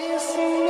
Listen